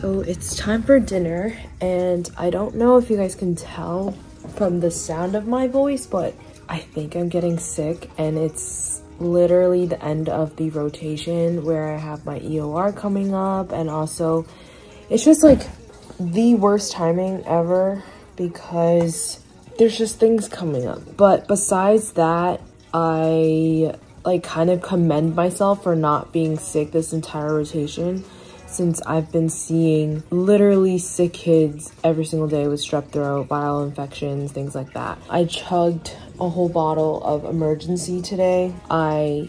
So it's time for dinner and I don't know if you guys can tell from the sound of my voice, but I think I'm getting sick and it's literally the end of the rotation where I have my EOR coming up and also it's just like the worst timing ever because there's just things coming up. But besides that, I like kind of commend myself for not being sick this entire rotation since I've been seeing literally sick kids every single day with strep throat, viral infections, things like that. I chugged a whole bottle of Emergen-C today. I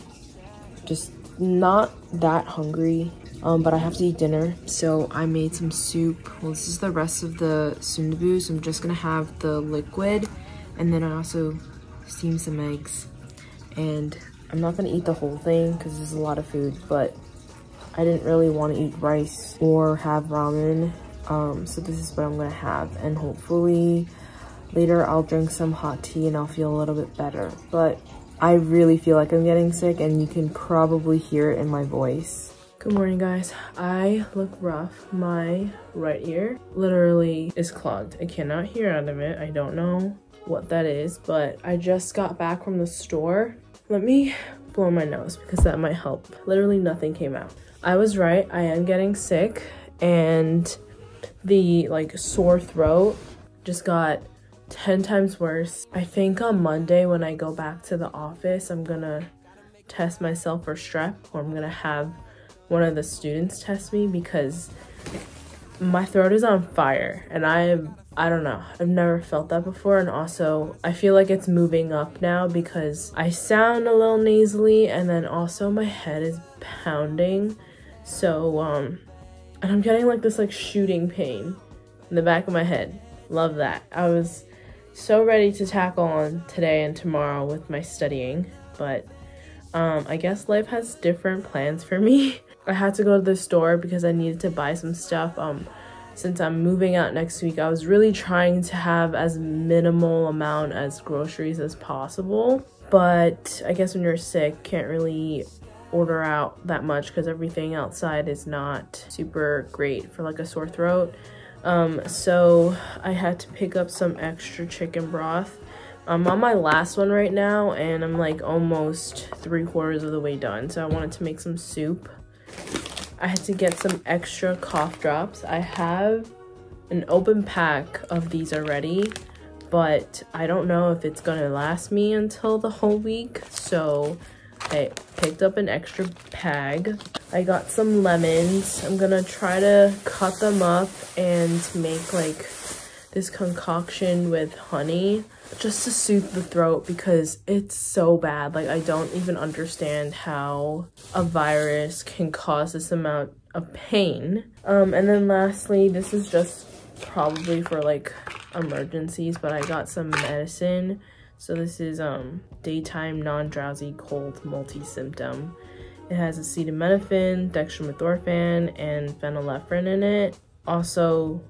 just not that hungry, um, but I have to eat dinner. So I made some soup. Well, this is the rest of the sundubu, so I'm just gonna have the liquid. And then I also steamed some eggs. And I'm not gonna eat the whole thing because there's a lot of food, but I didn't really want to eat rice or have ramen. Um, so this is what I'm gonna have. And hopefully later I'll drink some hot tea and I'll feel a little bit better. But I really feel like I'm getting sick and you can probably hear it in my voice. Good morning guys. I look rough. My right ear literally is clogged. I cannot hear out of it. I don't know what that is, but I just got back from the store. Let me blow my nose because that might help. Literally nothing came out. I was right. I am getting sick and the like sore throat just got 10 times worse. I think on Monday when I go back to the office, I'm gonna test myself for strep or I'm gonna have one of the students test me because my throat is on fire and I'm I don't know. I've never felt that before and also I feel like it's moving up now because I sound a little nasally and then also my head is pounding so, um, and I'm getting like this like shooting pain in the back of my head. Love that. I was so ready to tackle on today and tomorrow with my studying, but um, I guess life has different plans for me. I had to go to the store because I needed to buy some stuff. Um, since I'm moving out next week, I was really trying to have as minimal amount as groceries as possible. But I guess when you're sick, can't really order out that much because everything outside is not super great for like a sore throat. Um, so I had to pick up some extra chicken broth. I'm on my last one right now and I'm like almost three quarters of the way done. So I wanted to make some soup. I had to get some extra cough drops. I have an open pack of these already, but I don't know if it's gonna last me until the whole week. So I picked up an extra bag. I got some lemons. I'm gonna try to cut them up and make like this concoction with honey just to soothe the throat because it's so bad. Like I don't even understand how a virus can cause this amount of pain. Um, and then lastly, this is just probably for like emergencies, but I got some medicine so this is um, daytime non-drowsy cold multi-symptom. It has acetaminophen, dextromethorphan, and phenylephrine in it. Also,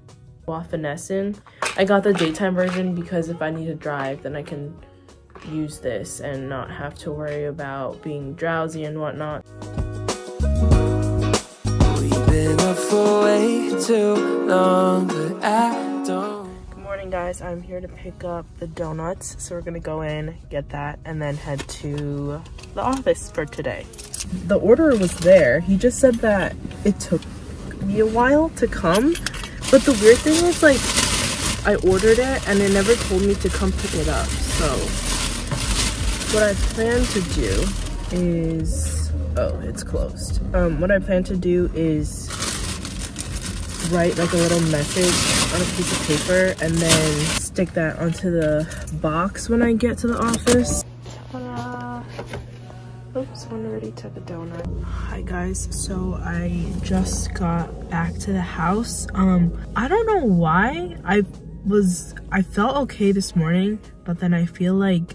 guaifenesin. I got the daytime version because if I need to drive, then I can use this and not have to worry about being drowsy and whatnot. We've been up for way too long, but I guys, I'm here to pick up the donuts. So we're gonna go in, get that, and then head to the office for today. The order was there. He just said that it took me a while to come. But the weird thing is like, I ordered it and it never told me to come pick it up. So what I plan to do is, oh, it's closed. Um, what I plan to do is write like a little message on a piece of paper and then stick that onto the box when I get to the office. Oops, one already took a donut. Hi guys, so I just got back to the house. Um, I don't know why I was, I felt okay this morning, but then I feel like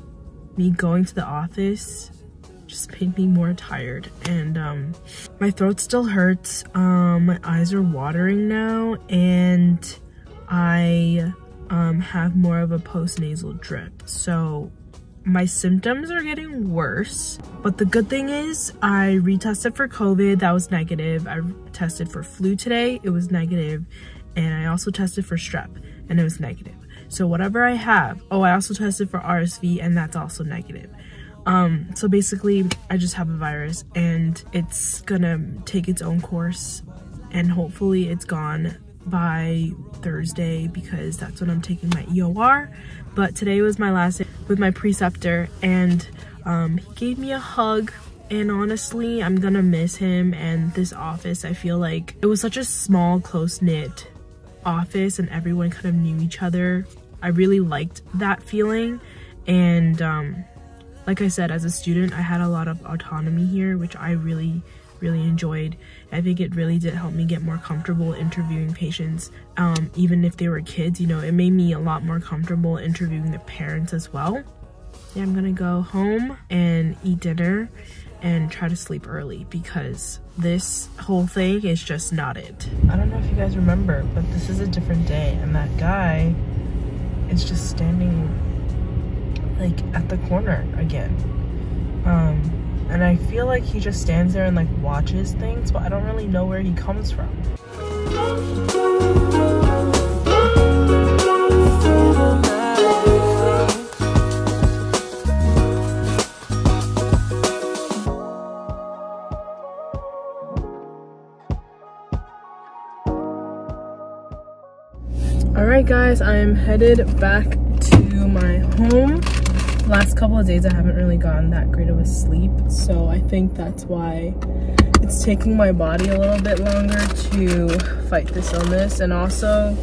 me going to the office just made me more tired and um my throat still hurts um my eyes are watering now and i um have more of a post nasal drip so my symptoms are getting worse. But the good thing is I retested for COVID, that was negative. I tested for flu today, it was negative. And I also tested for strep and it was negative. So whatever I have, oh, I also tested for RSV and that's also negative. Um, so basically I just have a virus and it's gonna take its own course and hopefully it's gone by Thursday because that's when I'm taking my EOR. But today was my last day with my preceptor and um, he gave me a hug and honestly I'm gonna miss him and this office I feel like it was such a small close-knit office and everyone kind of knew each other I really liked that feeling and um, like I said as a student I had a lot of autonomy here which I really really enjoyed. I think it really did help me get more comfortable interviewing patients, um, even if they were kids, you know, it made me a lot more comfortable interviewing the parents as well. Yeah, I'm gonna go home and eat dinner and try to sleep early because this whole thing is just not it. I don't know if you guys remember, but this is a different day and that guy is just standing like at the corner again. Um, and I feel like he just stands there and like watches things, but I don't really know where he comes from. Alright guys, I'm headed back to my home last couple of days I haven't really gotten that great of a sleep so I think that's why it's taking my body a little bit longer to fight this illness. And also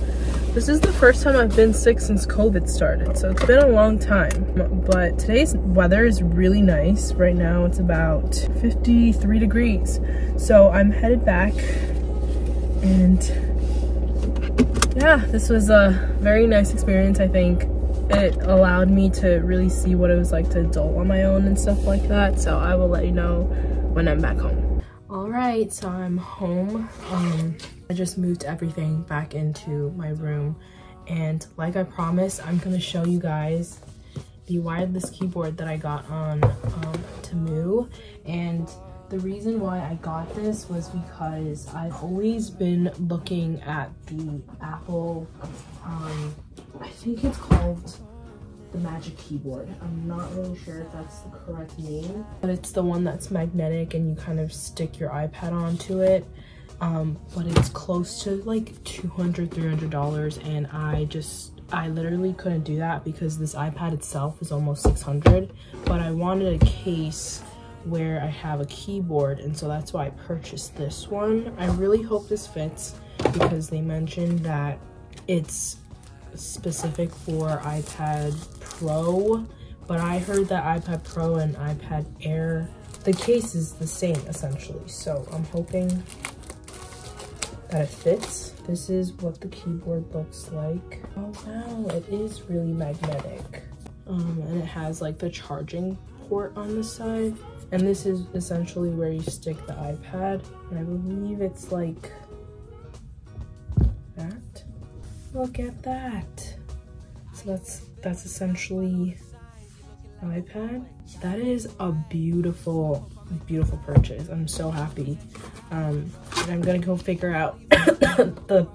this is the first time I've been sick since COVID started so it's been a long time. But today's weather is really nice. Right now it's about 53 degrees. So I'm headed back. And yeah this was a very nice experience I think it allowed me to really see what it was like to adult on my own and stuff like that. So I will let you know when I'm back home. All right, so I'm home. Um, I just moved everything back into my room. And like I promised, I'm gonna show you guys the wireless keyboard that I got on um, Temu. And the reason why I got this was because I've always been looking at the Apple um, I think it's called the Magic Keyboard. I'm not really sure if that's the correct name, but it's the one that's magnetic and you kind of stick your iPad onto it. Um, but it's close to like $200, $300 and I just I literally couldn't do that because this iPad itself is almost 600 but I wanted a case where I have a keyboard and so that's why I purchased this one. I really hope this fits because they mentioned that it's specific for iPad Pro, but I heard that iPad Pro and iPad Air, the case is the same essentially. So I'm hoping that it fits. This is what the keyboard looks like. Oh wow, it is really magnetic. Um, and it has like the charging port on the side. And this is essentially where you stick the iPad. And I believe it's like that. Look at that. So that's that's essentially iPad. That is a beautiful, beautiful purchase. I'm so happy. Um, I'm gonna go figure out the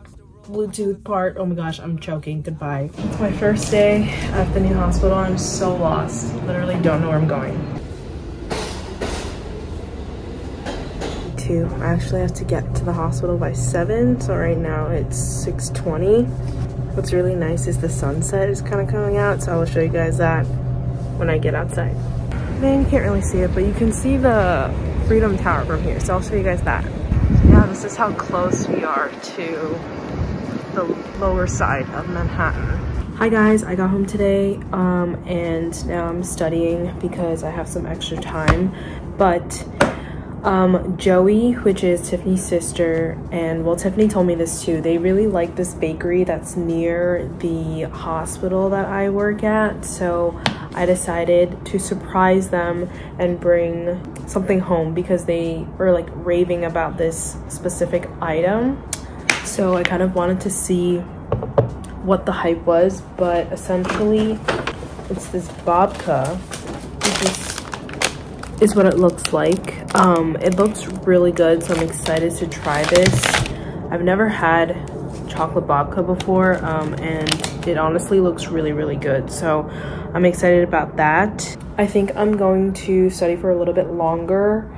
Bluetooth part. Oh my gosh, I'm choking. Goodbye. My first day at the new hospital. I'm so lost. Literally don't know where I'm going. I actually have to get to the hospital by seven. So right now it's 6.20. What's really nice is the sunset is kind of coming out, so I will show you guys that when I get outside. Man, you can't really see it, but you can see the Freedom Tower from here, so I'll show you guys that. Yeah, this is how close we are to the lower side of Manhattan. Hi guys, I got home today um, and now I'm studying because I have some extra time, but um, Joey, which is Tiffany's sister, and well, Tiffany told me this too. They really like this bakery that's near the hospital that I work at. So I decided to surprise them and bring something home because they were like raving about this specific item. So I kind of wanted to see what the hype was, but essentially it's this babka just is what it looks like. Um, it looks really good, so I'm excited to try this. I've never had chocolate babka before, um, and it honestly looks really, really good. So I'm excited about that. I think I'm going to study for a little bit longer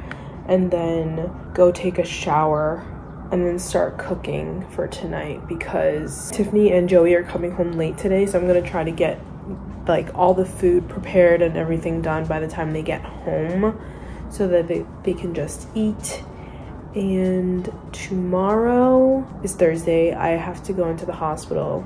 and then go take a shower and then start cooking for tonight because Tiffany and Joey are coming home late today. So I'm gonna try to get like all the food prepared and everything done by the time they get home so that they, they can just eat. And tomorrow is thursday. I have to go into the hospital.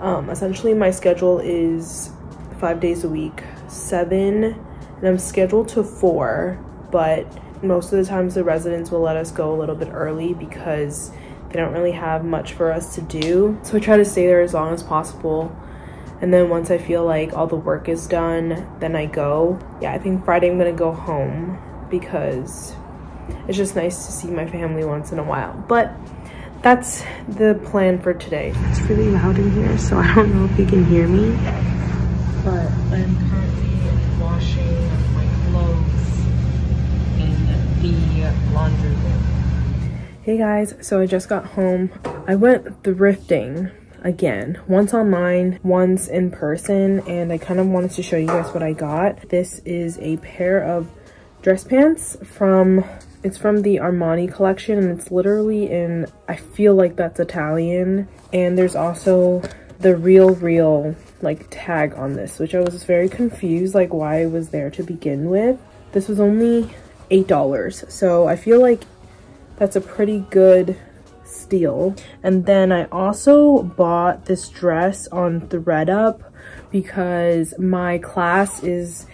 Um, essentially my schedule is five days a week seven and i'm scheduled to four but most of the times the residents will let us go a little bit early because they don't really have much for us to do. So i try to stay there as long as possible and then once i feel like all the work is done then i go. Yeah i think friday i'm gonna go home because it's just nice to see my family once in a while. But that's the plan for today. It's really loud in here so i don't know if you can hear me. But i'm currently washing my clothes in the laundry room. Hey guys so i just got home. I went thrifting again once online once in person and i kind of wanted to show you guys what i got. This is a pair of dress pants from it's from the armani collection and it's literally in i feel like that's italian. And there's also the RealReal like tag on this which i was very confused like why it was there to begin with. This was only eight dollars so i feel like that's a pretty good steal. And then I also bought this dress on thredUP because my class is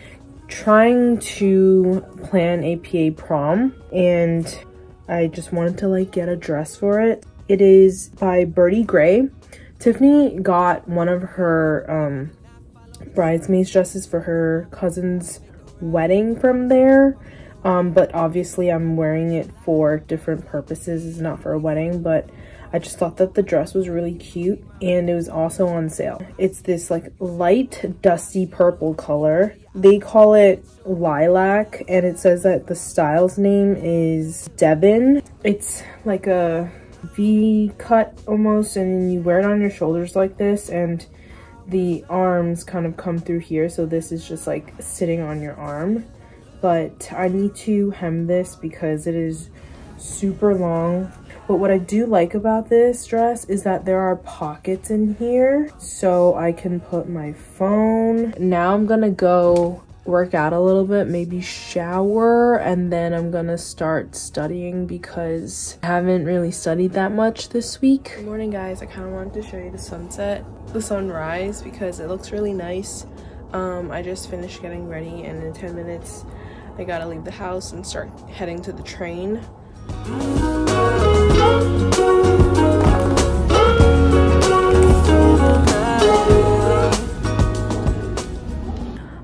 trying to plan a PA prom and I just wanted to like get a dress for it. It is by Birdy Grey. Tiffany got one of her um, bridesmaids dresses for her cousin's wedding from there um, but obviously I'm wearing it for different purposes. It's not for a wedding, but I just thought that the dress was really cute and it was also on sale. It's this like light dusty purple color. They call it lilac and it says that the style's name is Devon. It's like a V cut almost and you wear it on your shoulders like this and the arms kind of come through here so this is just like sitting on your arm but I need to hem this because it is super long. But what I do like about this dress is that there are pockets in here so I can put my phone. Now I'm gonna go work out a little bit, maybe shower, and then I'm gonna start studying because I haven't really studied that much this week. Good morning guys, I kind of wanted to show you the sunset, the sunrise because it looks really nice. Um, I just finished getting ready and in 10 minutes I gotta leave the house and start heading to the train.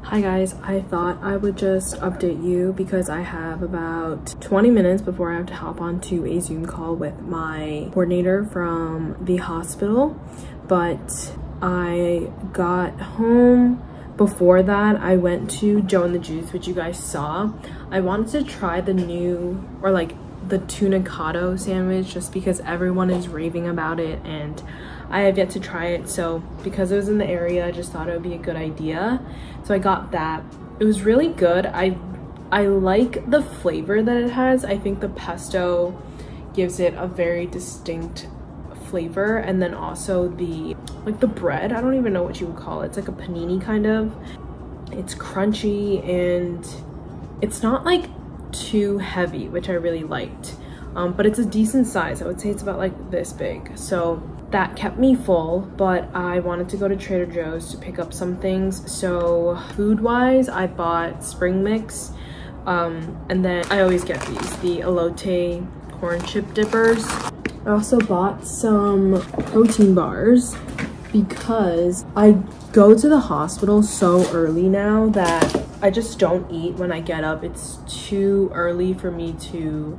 Hi guys, I thought I would just update you because I have about 20 minutes before I have to hop onto a Zoom call with my coordinator from the hospital. But I got home before that i went to joe and the juice which you guys saw. I wanted to try the new or like the tunacado sandwich just because everyone is raving about it and i have yet to try it. So because it was in the area i just thought it would be a good idea. So i got that. It was really good. I i like the flavor that it has. I think the pesto gives it a very distinct flavor and then also the like the bread. I don't even know what you would call it. It's like a panini kind of. It's crunchy and it's not like too heavy which i really liked. Um, but it's a decent size. I would say it's about like this big. So that kept me full but i wanted to go to trader joe's to pick up some things. So food wise i bought spring mix um, and then i always get these the elote corn chip dippers I also bought some protein bars because I go to the hospital so early now that I just don't eat when I get up. It's too early for me to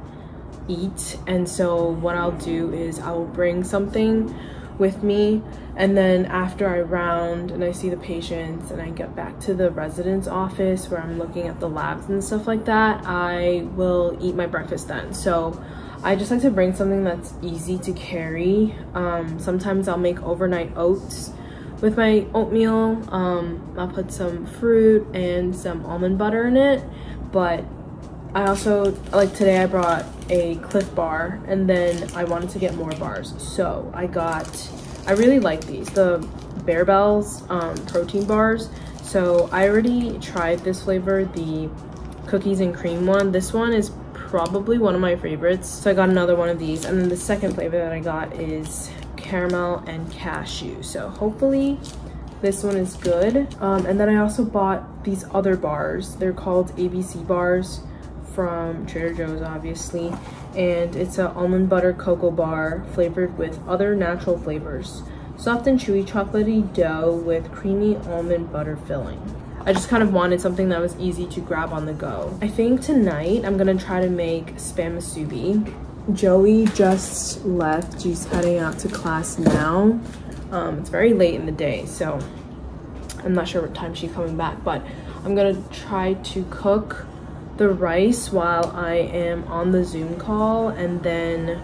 eat. And so what I'll do is I will bring something with me and then after I round and I see the patients and I get back to the residence office where I'm looking at the labs and stuff like that, I will eat my breakfast then. So I just like to bring something that's easy to carry. Um, sometimes I'll make overnight oats with my oatmeal. Um, I'll put some fruit and some almond butter in it, but I also, like today I brought a Clif bar and then I wanted to get more bars. So I got I really like these, the Barebells um, protein bars. So I already tried this flavor, the cookies and cream one. This one is probably one of my favorites. So I got another one of these. And then the second flavor that I got is caramel and cashew. So hopefully this one is good. Um, and then I also bought these other bars. They're called ABC bars from Trader Joe's, obviously. And it's an almond butter cocoa bar flavored with other natural flavors. Soft and chewy chocolatey dough with creamy almond butter filling. I just kind of wanted something that was easy to grab on the go. I think tonight I'm gonna try to make spam musubi. Joey just left. She's heading out to class now. Um, it's very late in the day, so I'm not sure what time she's coming back, but I'm gonna try to cook the rice while I am on the Zoom call and then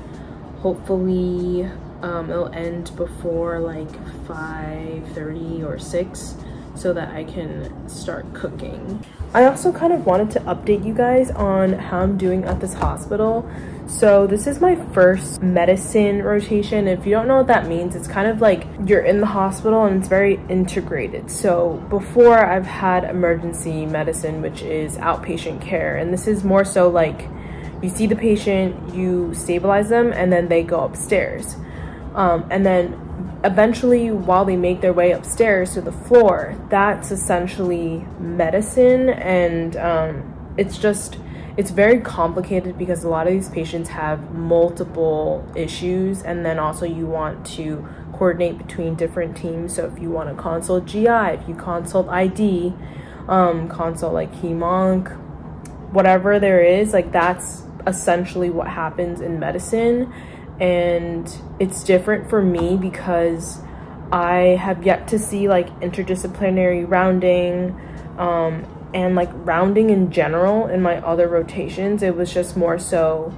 hopefully um, it'll end before like 5.30 or 6 so that I can start cooking. I also kind of wanted to update you guys on how I'm doing at this hospital. So this is my first medicine rotation. If you don't know what that means, it's kind of like you're in the hospital and it's very integrated. So before I've had emergency medicine, which is outpatient care, and this is more so like you see the patient, you stabilize them, and then they go upstairs. Um, and then eventually while they make their way upstairs to the floor, that's essentially medicine and um, it's just it's very complicated because a lot of these patients have multiple issues and then also you want to coordinate between different teams. So if you want to consult gi if you consult id um, consult like hemonc whatever there is like that's essentially what happens in medicine and it's different for me because i have yet to see like interdisciplinary rounding um, and like rounding in general in my other rotations. It was just more so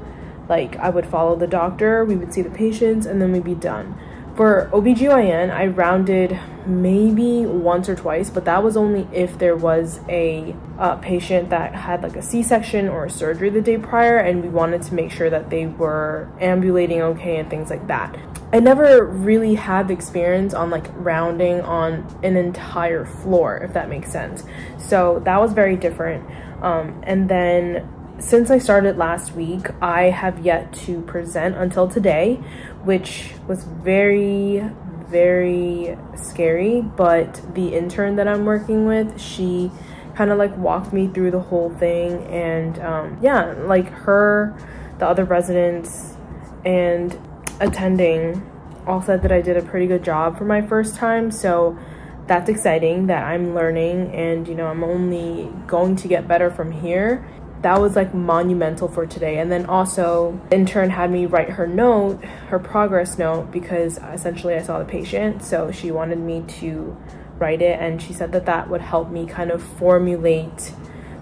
like I would follow the doctor we would see the patients and then we'd be done for OBGYN I rounded maybe once or twice but that was only if there was a uh, patient that had like a c-section or a surgery the day prior and we wanted to make sure that they were ambulating okay and things like that I never really had the experience on like rounding on an entire floor, if that makes sense. So that was very different. Um, and then since I started last week, I have yet to present until today, which was very, very scary. But the intern that I'm working with, she kind of like walked me through the whole thing. And um, yeah, like her, the other residents, and attending all said that I did a pretty good job for my first time. So that's exciting that I'm learning and, you know, I'm only going to get better from here. That was like monumental for today. And then also, intern had me write her note, her progress note, because essentially I saw the patient. So she wanted me to write it. And she said that that would help me kind of formulate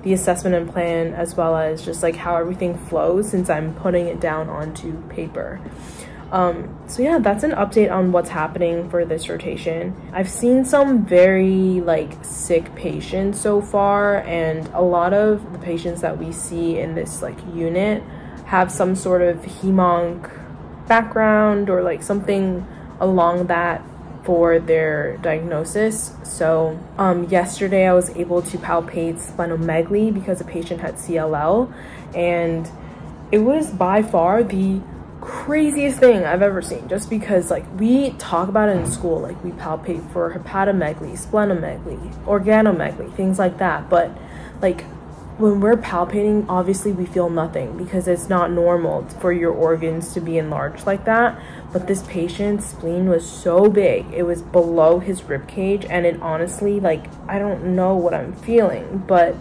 the assessment and plan as well as just like how everything flows since I'm putting it down onto paper. Um, so yeah, that's an update on what's happening for this rotation. I've seen some very like sick patients so far and a lot of the patients that we see in this like unit have some sort of hemonc background or like something along that for their diagnosis. So um, yesterday I was able to palpate splenomegaly because a patient had CLL and it was by far the craziest thing I've ever seen just because like we talk about it in school like we palpate for hepatomegaly, splenomegaly, organomegaly, things like that but like when we're palpating obviously we feel nothing because it's not normal for your organs to be enlarged like that but this patient's spleen was so big it was below his rib cage and it honestly like I don't know what I'm feeling but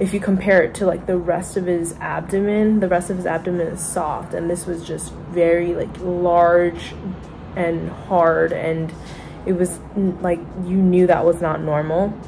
if you compare it to like the rest of his abdomen, the rest of his abdomen is soft and this was just very like large and hard and it was like you knew that was not normal